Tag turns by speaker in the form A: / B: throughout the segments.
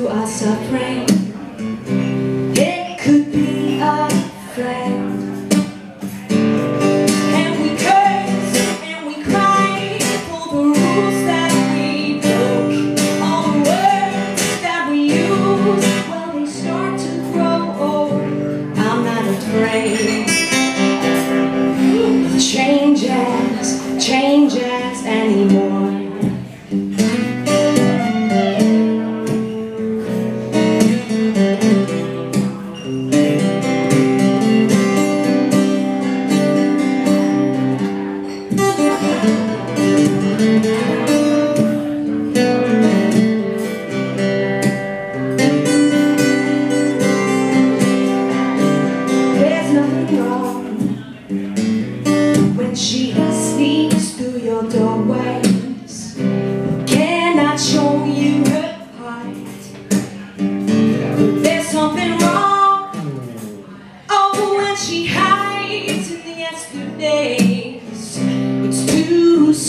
A: you are suffering.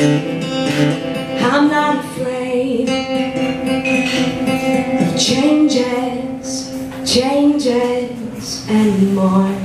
A: I'm not afraid of changes, changes anymore.